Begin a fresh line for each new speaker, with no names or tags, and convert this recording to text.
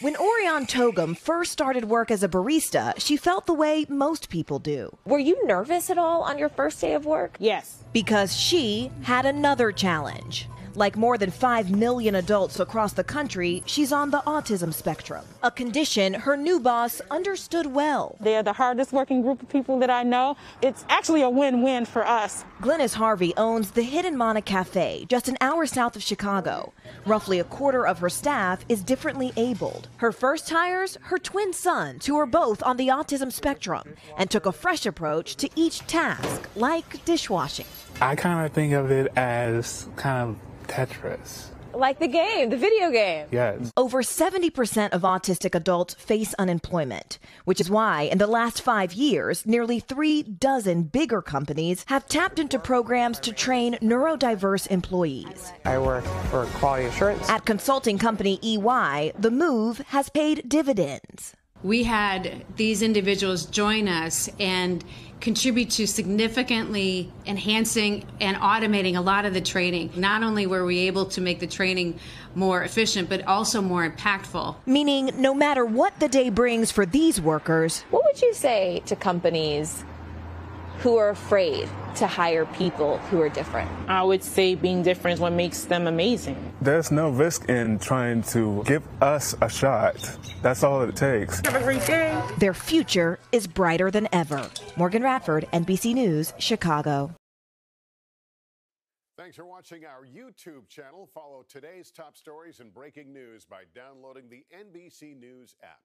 When Orion Togum first started work as a barista, she felt the way most people do.
Were you nervous at all on your first day of work?
Yes.
Because she had another challenge. Like more than 5 million adults across the country, she's on the autism spectrum, a condition her new boss understood well.
They're the hardest working group of people that I know. It's actually a win win for us.
Glennis Harvey owns the Hidden Manna Cafe, just an hour south of Chicago. Roughly a quarter of her staff is differently abled. Her first hires her twin sons, who are both on the autism spectrum, and took a fresh approach to each task, like dishwashing.
I kind of think of it as kind of Tetris.
Like the game, the video game.
Yes.
Over 70% of autistic adults face unemployment, which is why in the last five years, nearly three dozen bigger companies have tapped into programs to train neurodiverse employees.
I work for quality assurance.
At consulting company EY, the move has paid dividends.
We had these individuals join us and contribute to significantly enhancing and automating a lot of the training. Not only were we able to make the training more efficient, but also more impactful.
Meaning, no matter what the day brings for these workers,
What would you say to companies who are afraid to hire people who are different?
I would say being different is what makes them amazing.
There's no risk in trying to give us a shot. That's all it takes.
Have a great day.
their future is brighter than ever. Morgan Radford, NBC News, Chicago.
Thanks for watching our YouTube channel. Follow today's top stories and breaking news by downloading the NBC News app.